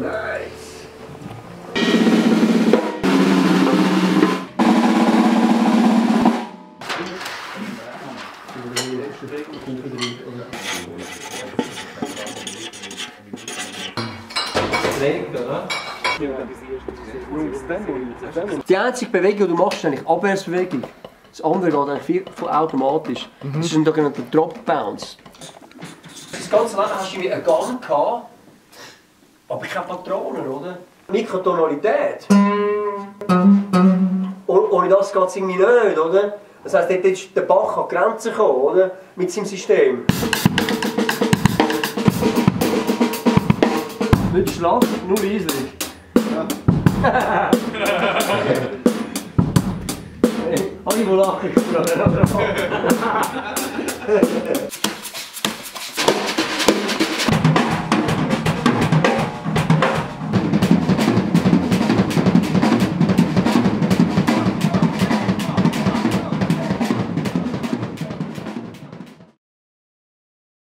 Nice. Die einzige Bewegung, die du machst, ist eigentlich Abwärtsbewegung. Das andere geht eigentlich viel automatisch. Das ist ein sogenannter Drop Bounce. Das ganze Leben hast du irgendwie einen Gang gehabt, keine Patronen, oder? Mikrotonalität. Oh- Ohne das geht es irgendwie nicht, oder? Das heisst, dort ist der Bach an Grenzen gekommen, oder? Mit seinem System. Nicht schlaff, nur leislich. Alle, die lachen,